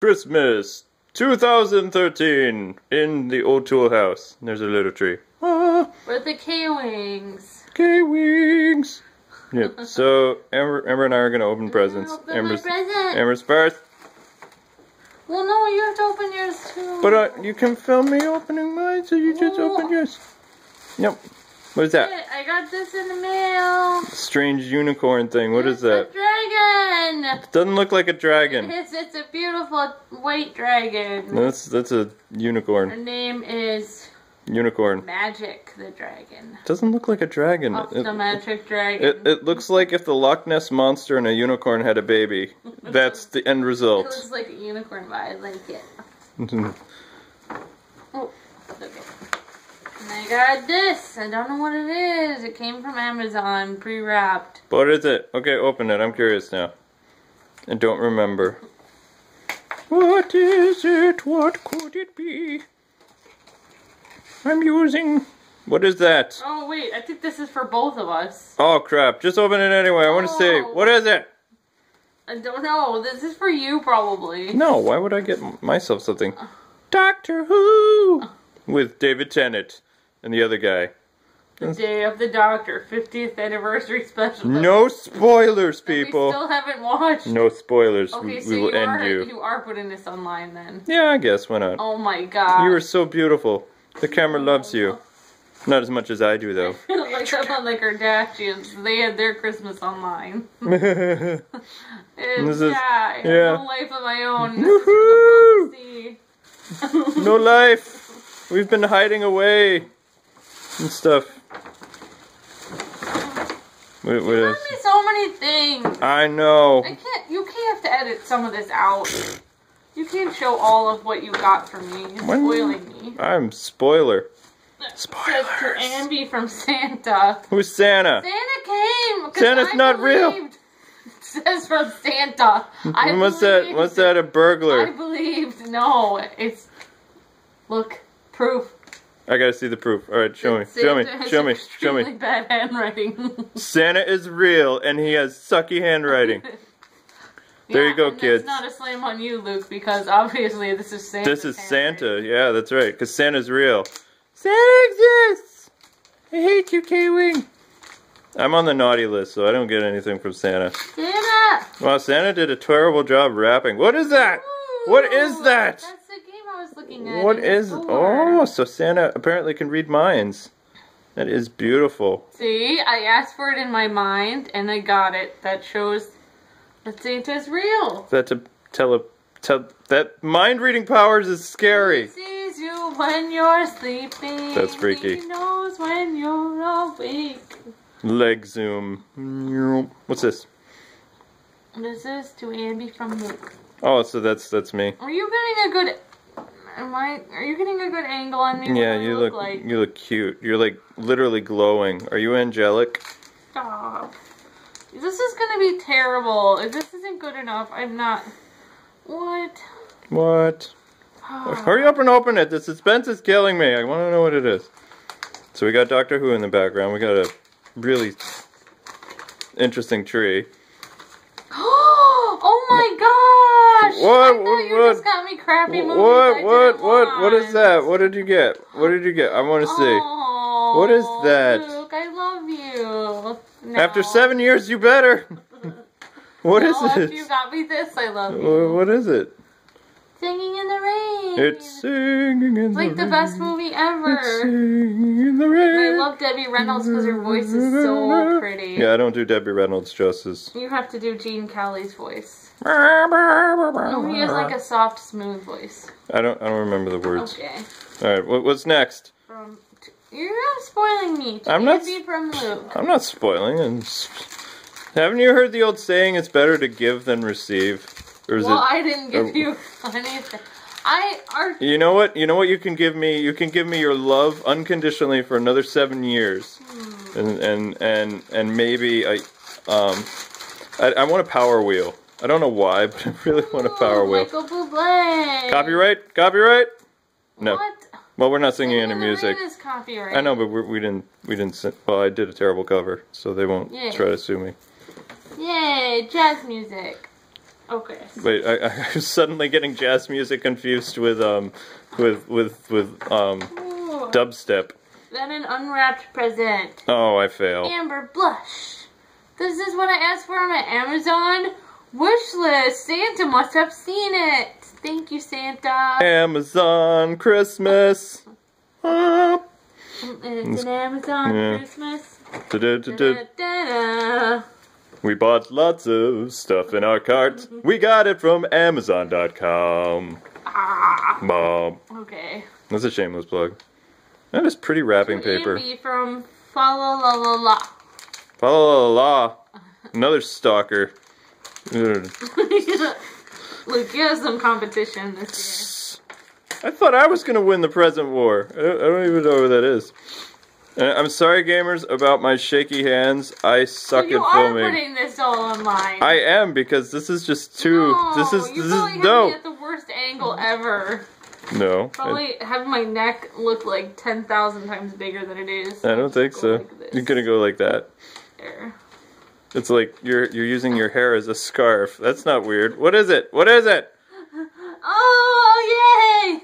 Christmas 2013 in the old tool house. There's a little tree. Ah, With the Kwings. Kwings. Yep. So Amber, Amber and I are gonna open presents. Open Amber's, present. Amber's first. Well, no, you have to open yours too. But uh, you can film me opening mine, so you just open yours. Yep. What is that? I got this in the mail. Strange unicorn thing. What is It's that? A dragon. Doesn't look like a dragon. It's, it's a beautiful white dragon. No, That's that's a unicorn. Her name is Unicorn. Magic the Dragon. Doesn't look like a dragon. Of It- the Magic Dragon. It, it looks like if the Loch Ness monster and a unicorn had a baby. That's the end result. It looks like a unicorn, but I like it. Oh, okay. And I got this. I don't know what it is. It came from Amazon, pre-wrapped. what is it? Okay, open it. I'm curious now. And don't remember. What is it? What could it be? I'm using. What is that? Oh wait, I think this is for both of us. Oh crap. Just open it anyway. I want to see. Oh. What is it? I don't know. This is for you probably. No, why would I get myself something? Doctor Who! With David Tennant and the other guy. The Day of the Doctor, 50th anniversary special. No spoilers, that We people. still haven't watched. No spoilers. Okay, we so we will you end are you. you are putting this online then. Yeah, I guess. Why not? Oh my god. You are so beautiful. The camera loves you. Oh, not as much as I do, though. like on the Kardashians. They had their Christmas online. Woohoo! And This is- yeah, yeah. no life of my own. This is for the world to see. no life. We've been hiding away and stuff. What, what You me so many things. I know. I can't. You can't have to edit some of this out. You can't show all of what you got from me. It's When- spoiling me. I'm spoiler. Says to Spoilers. Ambi from Santa. Who's Santa? Santa came. Santa's I not real. Says from Santa. I what's that? What's that? A burglar? I believed. No, it's look proof. I gotta see the proof. All right, show me. Show me. Show me. Show me. Bad handwriting. Santa is real, and he has sucky handwriting. There you go, kids. That's not a slam on you, Luke, because obviously this is Santa. This is Santa. Yeah, that's right. Because Santa's real. Santa exists. I hate you, Kwing. I'm on the naughty list, so I don't get anything from Santa. Santa. Wow, Santa did a terrible job rapping. What is that? What is Ooh, that? That's the game I was looking at. What is? Oh, so Santa apparently can read minds. That is beautiful. See, I asked for it in my mind, and I got it. That shows that Santa's real. That's a tele, tell that mind reading powers is He scary. sees you when you're sleeping. That's freaky. He knows when you're awake. Leg zoom. What's this? This is to Andy from Luke. Oh, so that's that's me. Are you getting a good? Am I? Are you getting a good angle on me? Yeah, What do I you look like. you look cute. You're like literally glowing. Are you angelic? Stop. This is gonna be terrible. If this isn't good enough, I'm not. What? What? Hurry up and open it. The suspense is killing me. I want to know what it is. So we got Doctor Who in the background. We got a really interesting tree. oh my gosh! What? What- you what? just got me crappy movies. What? What? What? What is that? What did you get? What did you get? I want to see. Oh, What is oh, that? Luke, I love you. No. After seven years, you better. What no, is after it? you got me this, I love you. What is it? Singing in the rain. It's singing in It's like the the best movie It's ever. singing in the rain. I love Debbie Reynolds because her voice is so pretty. Yeah, I don't do Debbie Reynolds justice. You have to do Gene Kelly's voice. Oh, he has like a soft, smooth voice. I don't. I don't remember the words. Okay. All right. What, what's next? From you're not spoiling me. I'm not from Luke. I'm not spoiling. And haven't you heard the old saying? It's better to give than receive. Or is Well, it? I didn't give Oh. you anything. I are. You know what? You know what? You can give me. You can give me your love unconditionally for another seven years, Hmm. and and and and maybe I, um, I, I want a power wheel. I don't know why, but I really want a power wheel. Michael Bublé. Copyright? Copyright? No. What? Well, we're not singing any music. I know, but we're, we didn't. We didn't. Sing, well, I did a terrible cover, so they won't Yeah. try to sue me. Yay, jazz music. Okay. Wait, I, I was suddenly getting jazz music confused with um, with with with um, Ooh, dubstep. then an unwrapped present. Oh, I fail. Amber blush. This is what I asked for on my Amazon wish list. Santa must have seen it. Thank you, Santa. Amazon Christmas. Ah. It's an Amazon Yeah. Christmas. Da-da-da-da. Da-da-da. We bought lots of stuff in our cart. We got it from Amazon.com. Ah. Mom. Okay. That's a shameless plug. That is pretty wrapping paper. From Fa La La La La. La la la la. Another stalker. Ugh. Luke, you have some competition this year. I thought I was gonna win the present war. I don't, I don't even know who that is. Uh, I'm sorry, gamers, about my shaky hands. I suck So you at are filming. putting this all online. I am because this is just too. no, this is you this probably is no at the worst angle ever. no. I, Probably have my neck look like ten thousand times bigger than it is. I don't think so. like. You're gonna go like that. There. It's like you're you're using your hair as a scarf. That's not weird. What is it? What is it? Oh yay!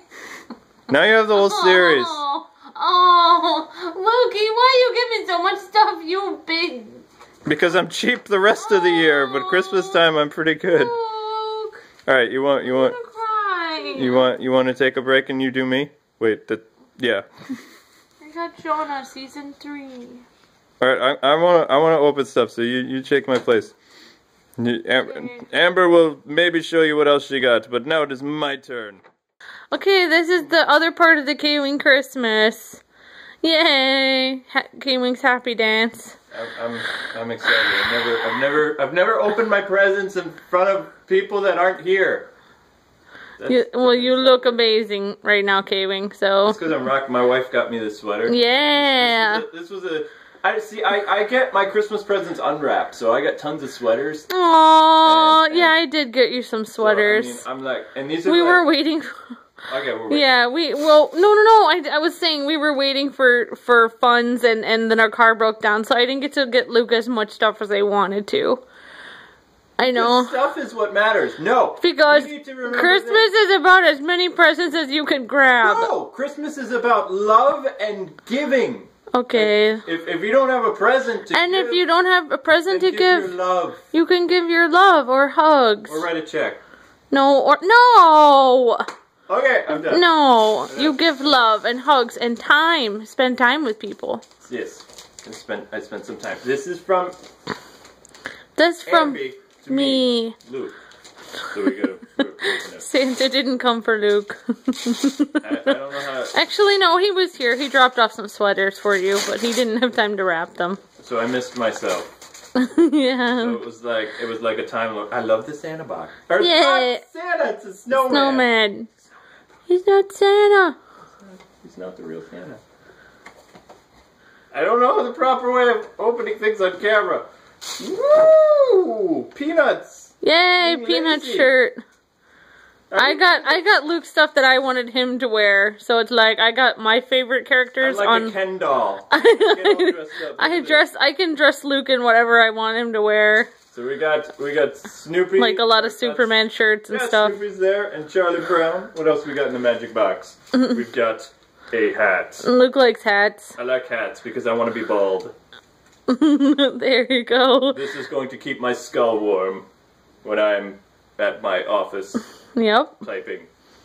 Now you have the whole series. Oh, oh, Lukey, why are you giving so much stuff? You big Because I'm cheap the rest of the year, but Christmas oh, time I'm pretty good. Luke. All right, you want you want you want you want to take a break and you do me? Wait, that yeah. I got Jonah season three. All right, I, I want to I want to open stuff, so you you take my place. You- Am- Amber will maybe show you what else she got, but now it is my turn. Okay, this is the other part of the Kwing Christmas. Yay! Ha- Kwing's happy dance. I'm, I'm excited. I've never I've never I've never opened my presents in front of people that aren't here. You, well, you look amazing right now, Kwing. So That's because I'm rocking. My wife got me this sweater. yeah. This was a. This was a I see. I, I get my Christmas presents unwrapped, so I got tons of sweaters. Aww, yeah, I did get you some So, I sweaters. mean, I'm like, and these are we like, were waiting. Okay, we're waiting. Yeah, we well, no, no, no. I, I was saying we were waiting for for funds, and and then our car broke down, so I didn't get to get Luke as much stuff as I wanted to. I know stuff is what matters. No, because you need to remember Christmas this. is about as many presents as you can grab. No, Christmas is about love and giving. Okay, If, if you don't have a present to and give, if you don't have a present to give, give, your love you can give your love or hugs. or write a check. No, or no, Okay, I'm done. no. You give love and hugs and time. Spend time with people. Yes, I spent I spent some time. This is from This from to me. Luke. So we it. Santa didn't come for Luke. I, I don't know how. Actually, no, he was here. He dropped off some sweaters for you, but he didn't have time to wrap them. So I missed myself. yeah. So it was like it was like a time. Of, I love the Santa box. Or it's Yeah. not Santa. It's a snowman. Snowman. He's not Santa. He's not the real Santa. I don't know the proper way of opening things on camera. Woo! Peanuts. Yay, Being peanut lazy. shirt. I got I got Luke stuff that I wanted him to wear. So it's like I got my favorite I'm characters like on a Ken doll. All dressed. I dress I can dress Luke in whatever I want him to wear. So we got we got Snoopy. Like a lot of Superman shirts and Yeah, stuff. Snoopy's there, and Charlie Brown. What else we got in the magic box? We've got a hat. Luke likes hats. I like hats because I want to be bald. there you go. This is going to keep my skull warm when I'm at my office Yep. typing.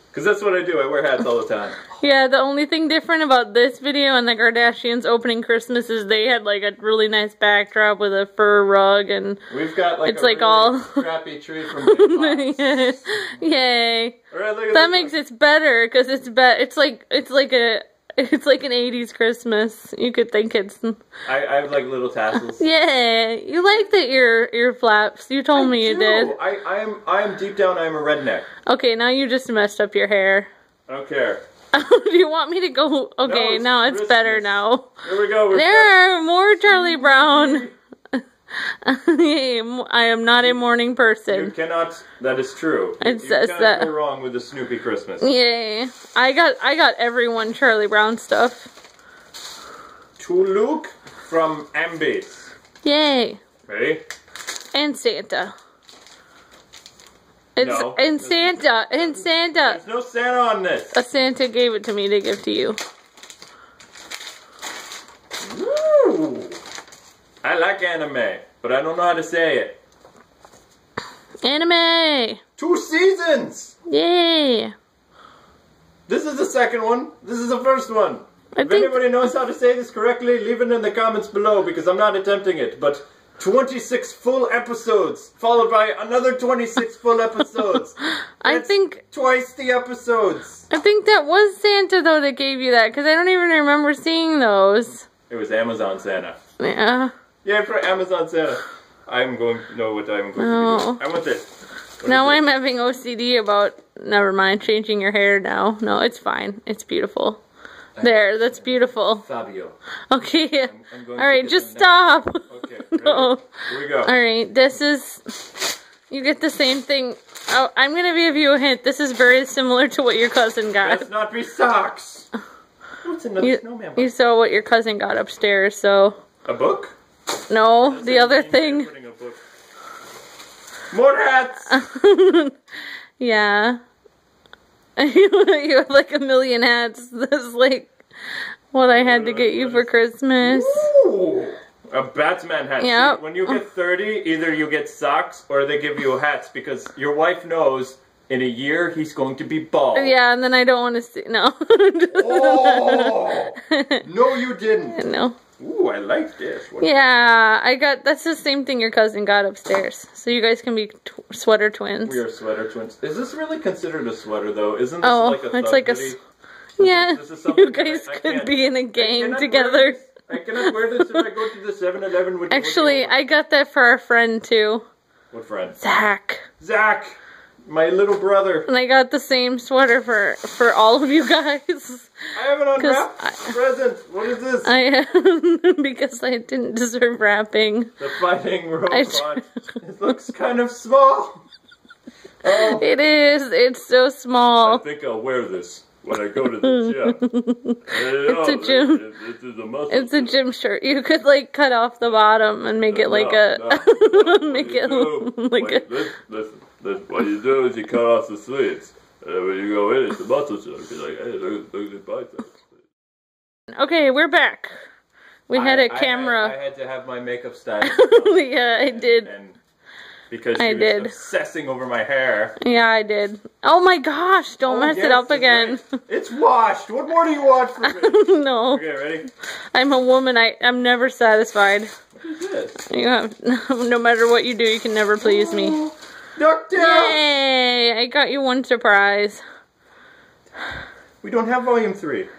Because that's what I do. I wear hats all the time. Yeah, the only thing different about this video and the Kardashians opening Christmas is they had like a really nice backdrop with a fur rug and We've got like It's a like really all- crappy tree from yay. All right, That makes one. it better because it's be- it's like it's like a it's like an 80s Christmas. You could think it's I, I have like little tassels. Yeah, you like the ear ear flaps. You told me you do. did. I, I am I am deep down. I am a redneck. Okay, now you just messed up your hair. I don't care. Do you want me to go? Okay, it's now it's better now. Here we go. We've There are more Charlie Brown. I am not a morning person. You cannot. That is true. It you says cannot that. go wrong with the Snoopy Christmas. Yay! I got I got everyone Charlie Brown stuff. To Luke from Ambase. Yay! Ready? And Santa. It's No. in Santa. In Santa. There's no Santa on this. A Santa gave it to me to give to you. Woo! I like anime, but I don't know how to say it. Anime. Two seasons! Yay. This is the second one. This is the first one. I if anybody knows how to say this correctly, leave it in the comments below because I'm not attempting it. But 26 full episodes, followed by another 26 full episodes. I think twice the episodes. I think that was Santa though that gave you that because I don't even remember seeing those. It was Amazon Santa. Yeah. Yeah, for Amazon Santa. I'm going to know what I'm going to do. I want this. What Now I'm having OCD about. Never mind, changing your hair now. No, it's fine. It's beautiful. There, that's beautiful. Fabio. Okay. I'm- I'm All right, just stop. Okay, ready? no. Here we go. All right, this is. You get the same thing. Oh, I'm gonna give you a hint. This is very similar to what your cousin got. Let's not be socks. What's another You, snowman? you saw what your cousin got upstairs, so A book? No. The other thing, Putting a book. More hats. yeah. you have like a million hats. That's like what I had to get you for Christmas. Ooh, a Batman hat. Yep. When you get 30, either you get socks or they give you hats because your wife knows in a year he's going to be bald. Yeah, and then I don't want to see. No. Oh! no, you didn't. no. Ooh, I like this. What- Yeah, I got. That's the same thing your cousin got upstairs. So you guys can be tw- sweater twins. We are sweater twins. Is this really considered a sweater though? Isn't this Oh, like a it's like a hoodie? Yeah, this is you guys I- I could can't- be in a gang cannot together. this. I cannot wear this if I go to the 7-Eleven with Actually, I got that for our friend too, what friend? Zach. Zach, my little brother. And I got the same sweater for for all of you guys. I have an unwrapped I- present. What is this? I am because I didn't deserve wrapping. the fighting robot. It looks kind of small. Oh, It is. It's so small. I think I'll wear this when I go to the gym. It's a gym. This is a. It's a gym shirt. You could like cut off the bottom and make uh, it like a make it like Wait, a. listen, listen, listen. What you do is you cut off the sleeves. And then when you go in, it's the muscle shirt. You're like, hey, look, look at the biceps. Okay, we're back. We had a a camera. I had, to have my makeup style. yeah, I did. And because she I was did. obsessing over my hair. Yeah, I did. Oh my gosh! Don't Oh, mess it up again. right. It's washed. What more do you want from me? no, okay, ready? I'm a woman. I I'm never satisfied. What is this? You have no matter what you do, you can never please me. Oh, DuckTales! Yay! I got you one surprise. We don't have volume three.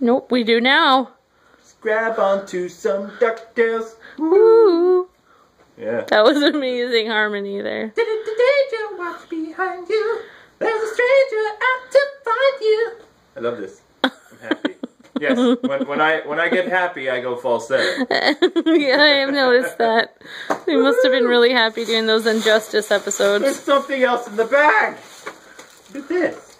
Nope, we do now. Let's grab onto some DuckTales. Woo! Yeah. That was amazing harmony there. Danger, watch behind you. There's a stranger out to find you. I love this. I'm happy. Yes, when, when I when I get happy, I go falsetto. yeah, I have noticed that. We must have been really happy doing those injustice episodes. There's something else in the bag. Look at this?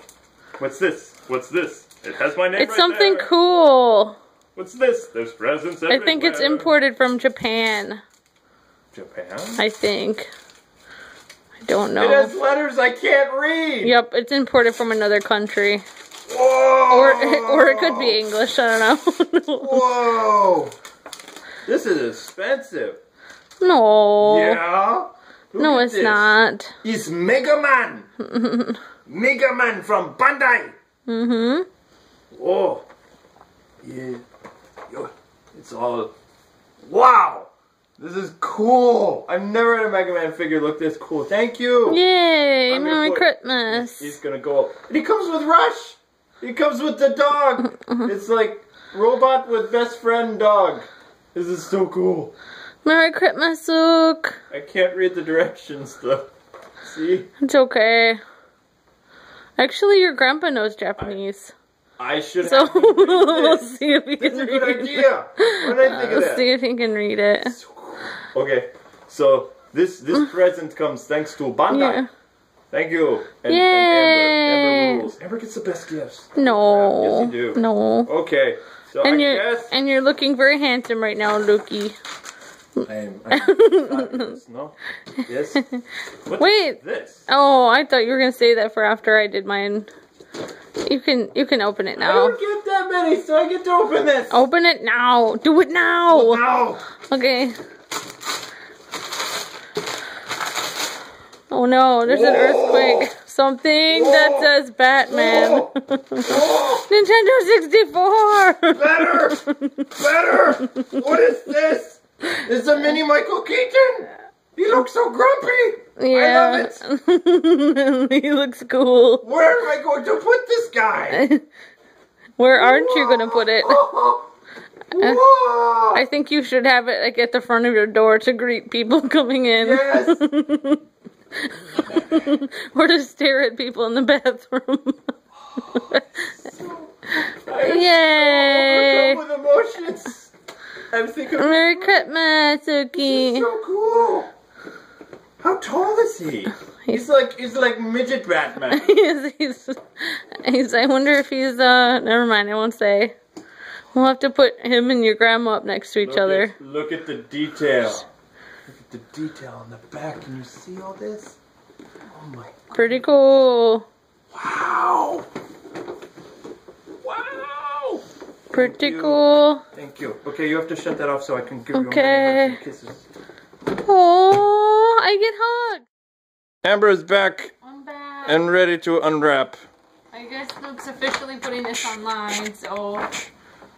What's this? What's this? It has my name It's right something there. cool. What's this? There's presents I think it's imported from Japan. Japan? I think. I don't know. It has letters I can't read. Yep, it's imported from another country. Whoa. Or or it could be English, I don't know. Whoa. This is expensive. no. Yeah. Look No, it's this. not. It's Mega Man. Mega Man from Bandai. Mm-hmm. Oh. Yeah. Yo, It's all. Wow. This is cool. I've never had a Mega Man figure look this cool. Thank you. Yay! Merry Christmas. He's gonna go. And he comes with Rush. He comes with the dog. it's like robot with best friend dog. This is so cool. Merry Christmas, Luke. I can't read the directions though. See, It's okay. Actually, your grandpa knows Japanese. I should So have. been reading we'll see if he can It's a read good it. idea. What did I think of Let's that? see if he can read it. Okay, so this this mm. present comes thanks to Bandai. Yeah. Thank you. And, and Yay. Amber. Amber rules. Amber gets the best gifts. No. Yes, you do. No. Okay, so And I you're guess and you're looking very handsome right now, Lukey. I'm, I'm this, no? Yes? What Wait. this? Oh, I thought you were gonna say that for after I did mine. You can you can open it now. I don't get that many, so I get to open this. Open it now. Do it now. No! Okay. Oh no, there's an earthquake. Something that says Batman. Nintendo 64. better! Better! What is this? Is a mini Michael Keaton? He looks so grumpy! Yeah. I love it! he looks cool. Where am I going to put this guy? Where aren't you gonna put it? Uh, Whoa! I think you should have it like at the front of your door to greet people coming in. Yes! or to stare at people in the bathroom. Yay! Overcome with emotions. I'm thinking, Merry Christmas, Suki. so cool. How tall is he? He's like he's like midget Batman. he's, he's, he's, I wonder if he's, uh, never mind, I won't say. We'll have to put him and your grandma up next to each Look other. At, look at the detail. Look at the detail on the back. Can you see all this? Oh my! Pretty cool. Wow! Wow! Pretty you. cool. Thank you. Okay, you have to shut that off so I can give Okay. you a kisses. Oh, I get hugged. Amber is back I'm back. and ready to unwrap. I guess Luke's officially putting this online, so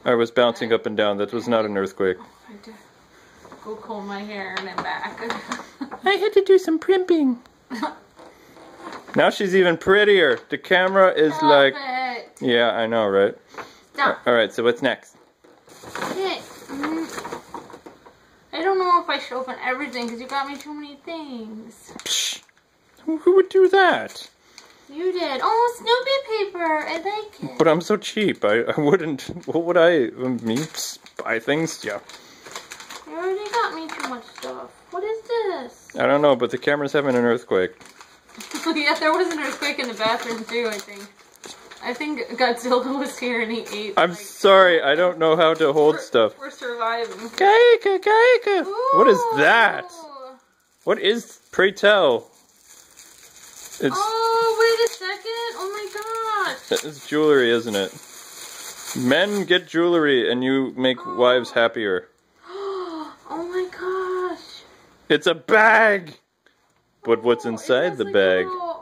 I was bouncing up and down. That was not an earthquake. I had to go comb my hair and then back. I had to do some primping. now she's even prettier. The camera is Stop like, it. yeah, I know, right? Stop All right, so what's next? it. Mm. I don't know if I should open everything because you got me too many things. Psh, who, who would do that? You did. Oh, Snoopy paper. I like it. But I'm so cheap. I, I wouldn't. What would I? um, Me buy things? Yeah. You already got me too much stuff. What is this? I don't know, but the camera's having an earthquake. yeah, there was an earthquake in the bathroom too, I think. I think Godzilla was here and he ate. I'm like, sorry. I don't know how to hold we're- stuff. We're surviving. Kaika, Kaika. What is that? What is? Pray tell. It's Oh, wait a second. Oh my gosh. it's jewelry, isn't it? Men get jewelry, and you make wives oh. happier. It's a bag. But what's inside the like, bag? A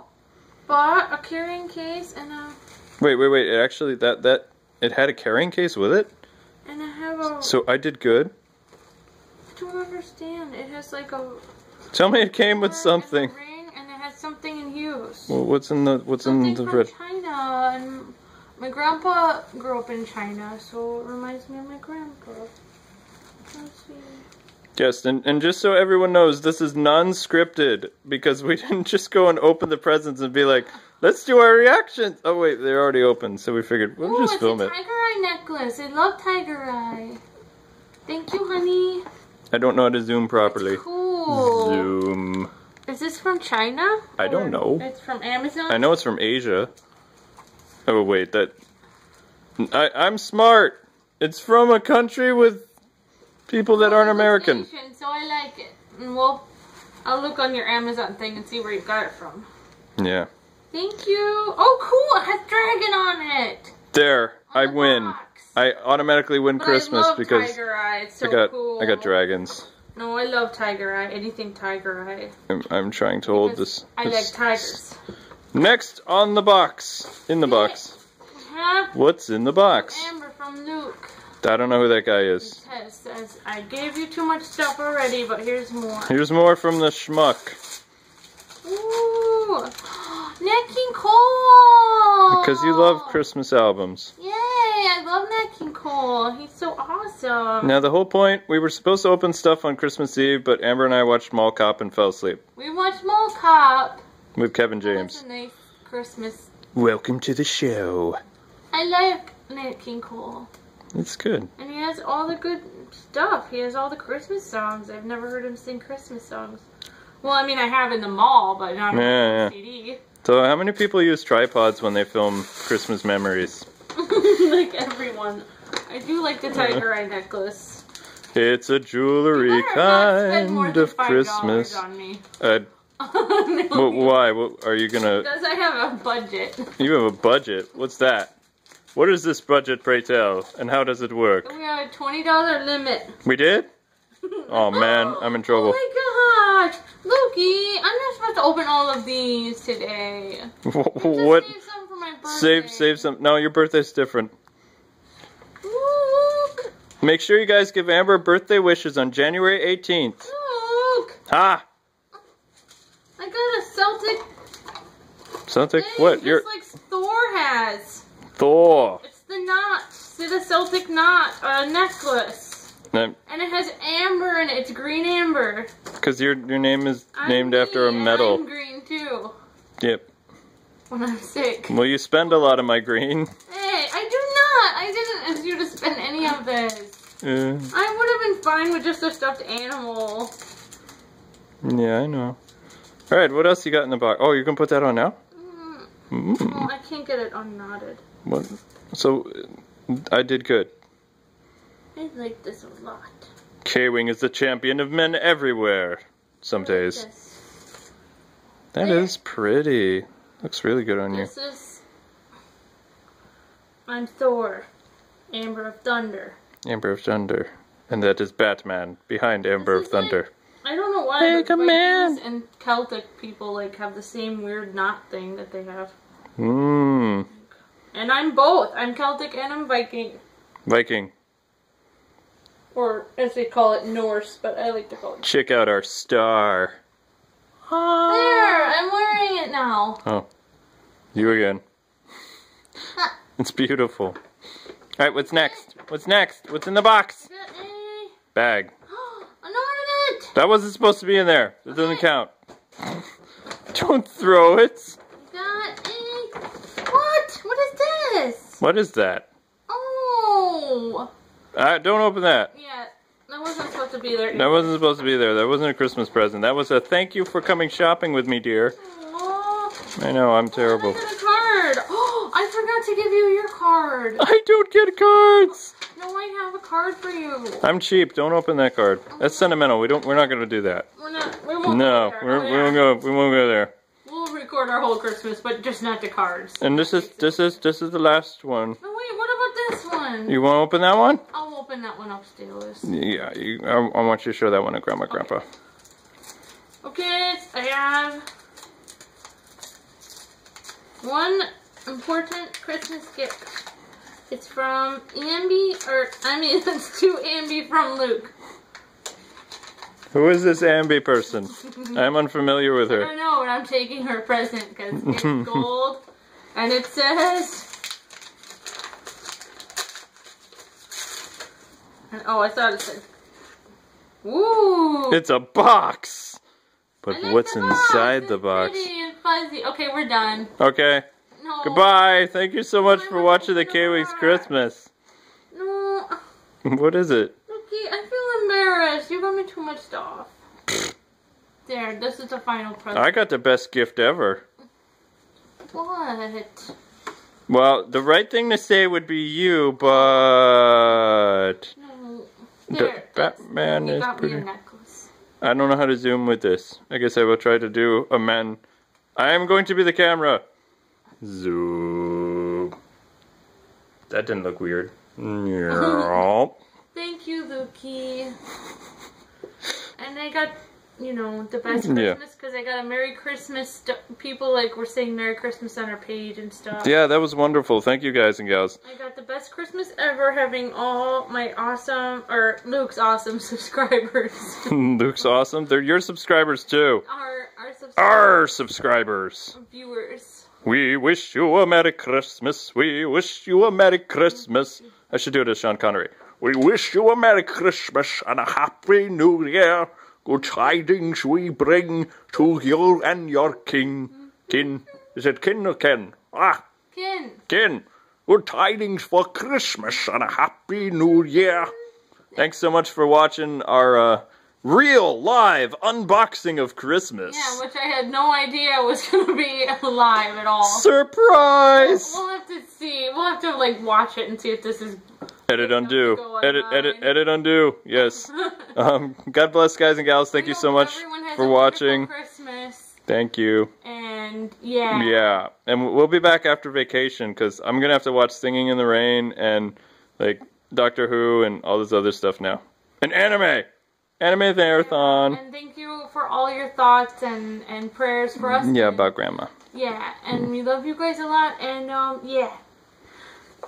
bar, a carrying case, and a Wait, wait, wait. It actually that that it had a carrying case with it. and I have a. So I did good. I don't understand. It has like a. Tell me it came with bar and a something. ring, and it has something in use. Well, what's in the what's in Something the from red? China, and my grandpa grew up in China, so it reminds me of my grandpa. Let's see. Yes, and, and just so everyone knows, this is non-scripted because we didn't just go and open the presents and be like, let's do our reactions. Oh wait, they're already open, so we figured we'll Ooh, just it's film a it. tiger eye necklace. I love tiger eye. Thank you, honey. I don't know how to zoom properly. It's cool. Zoom. Is this from China? I don't know. It's from Amazon. I know it's from Asia. Oh wait, that. I I'm smart. It's from a country with people that aren't American. So I like it. And well, I'll look on your Amazon thing and see where you got it from. Yeah. Thank you. Oh, cool! It has dragon on it. There, On I the win. box. I automatically win But Christmas because Tiger Eye. It's so I got cool. I got dragons. No, I love Tiger Eye. Anything Tiger Eye. I'm, I'm trying to hold this. I like tigers. Next on the box. In the box. Uh-huh. What's in the box? Amber from Luke. I don't know who that guy is. It says, I gave you too much stuff already, but here's more. Here's more from the schmuck. Ooh! Nat King Cole! Because you love Christmas albums. Yay! I love Nat King Cole. He's so awesome. Now the whole point, we were supposed to open stuff on Christmas Eve, but Amber and I watched Mall Cop and fell asleep We watched Mall Cop. with Kevin James. a nice Christmas. Welcome to the show. I like Nat King Cole. It's good. And he has all the good stuff. He has all the Christmas songs. I've never heard him sing Christmas songs. Well, I mean, I have in the mall, but not on Yeah, yeah. CD. So how many people use tripods when they film Christmas memories? like everyone. I do like the tiger eye necklace. It's a jewelry You better not spend more kind of Christmas. on me. Uh, wh- why? What, are you gonna? Because I have a budget. You have a budget. What's that? What is this budget, pray tell, and how does it work? We have a twenty dollar limit. We did? Oh man, I'm in trouble. Oh my gosh, Loki! I'm not supposed to open all of these today. What? Save some for my birthday. Save, save some. No, your birthday's different. Look, Make sure you guys give Amber birthday wishes on January 18th. look! Ha! I got a Celtic Celtic? What? You're like Thor has. Thor. It's the knot. See the Celtic knot uh, necklace, and it has amber in it. It's green amber. Because your your name is I'm named after a metal. I'm green too. Yep. When I'm sick. Well, you spend a lot of my green. Hey, I do not. I didn't ask you to spend any of this. Uh, I would have been fine with just a stuffed animal. yeah, I know. All right, what else you got in the box? Oh, you can put that on now. Mm, Mm. well, I can't get it unknotted. What? So, I did good. I like this a lot. Kwing is the champion of men everywhere. Some days. This, That is pretty. Looks really good on you. this is. I'm Thor, Amber of Thunder. Amber of Thunder. And that is Batman behind Amber of This is like- Thunder. I don't know why Hey, but in. and Celtic people like have the same weird knot thing that they have. Mmm. And I'm both. I'm Celtic and I'm Viking. Viking. Or as they call it, Norse, but I like to call it. Check out our star. There! I'm wearing it now. Oh. You again. It's beautiful. Alright, what's next? What's next? What's in the box? Is that any? Bag. An ornament! That wasn't supposed to be in there. It doesn't count. Don't throw it. Got a. What? What is this? What is that? Oh! Uh, don't open that. Yeah, that wasn't supposed to be there. That wasn't supposed to be there. That wasn't a Christmas present. That was a thank you for coming shopping with me, dear. Aw. I know, I'm I terrible. got a card. Oh, I forgot to give you your card. I don't get cards. No, I have a card for you. I'm cheap. Don't open that card. That's sentimental. We don't. We're not gonna do that. We're not. We won't No, go there. we're, Oh, we won't go. We won't go there. Record our whole Christmas, but just not the cards. And this is this is this is the last one. Oh wait, what about this one? You want to open that one? I'll open that one upstairs. Yeah. You, I, I want you to show that one to Grandma, Grandpa. Okay, I have one important Christmas gift. It's from Ambi, or I mean, it's to Ambi from Luke. Who is this Ambi person? I'm unfamiliar with I her. don't know, but I'm taking her present because it's gold, and it says. Oh, I thought it said. Ooh. It's a box. But I like what's the box. inside the It's box? pretty and fuzzy. Okay, we're done. Okay. No. Goodbye. Thank you so much I for watching the to Kwings go back. Christmas. No. What is it? Okay, I feel embarrassed. You got me too much stuff. there, this is the final present. I got the best gift ever. What? Well, the right thing to say would be you, but No. There, Batman you is got me pretty. a necklace. I don't know how to zoom with this. I guess I will try to do a man. I am going to be the camera. Zoom. That didn't look weird. Yeah. Thank you, Lukey. I got, you know, the best Yeah. Christmas because I got a Merry Christmas. St- people like were saying Merry Christmas on our page and stuff. yeah, that was wonderful. Thank you, guys and gals. I got the best Christmas ever having all my awesome, or Luke's awesome subscribers. Luke's awesome. They're your subscribers too. our, our subscribers. Our subscribers. viewers. We wish you a Merry Christmas. We wish you a Merry Christmas. I should do it as Sean Connery. We wish you a Merry Christmas and a Happy New Year. Good tidings we bring to you and your king. Kin. Is it kin or ken? Ah, Ken. kin. Good tidings for Christmas and a Happy New Year. Thanks so much for watching our uh, real live unboxing of Christmas. Yeah, which I had no idea was gonna be live at all. Surprise! We'll have to see. We'll have to like watch it and see if this is Edit undo. Edit edit edit undo. Yes. Um, God bless, guys and gals. Thank you so much for watching. Christmas Thank you. and yeah. Yeah, and we'll be back after vacation because I'm gonna have to watch Singing in the Rain and like Doctor Who and all this other stuff now. And anime, anime marathon. And thank you for all your thoughts and and prayers for us. Yeah, about grandma. Yeah, and we love you guys a lot. And um, yeah.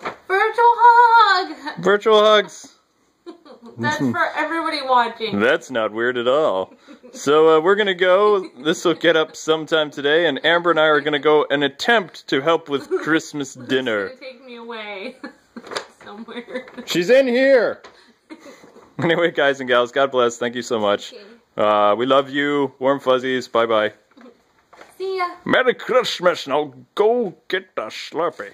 Virtual hug. Virtual hugs. That's for everybody watching. That's not weird at all. So uh, we're gonna go. This will get up sometime today, and Amber and I are gonna go and attempt to help with Christmas dinner. Take me away somewhere. She's in here. Anyway, guys and gals, God bless. Thank you so much. Uh, we love you. Warm fuzzies. Bye bye. See ya. Merry Christmas. Now go get the Slurpee.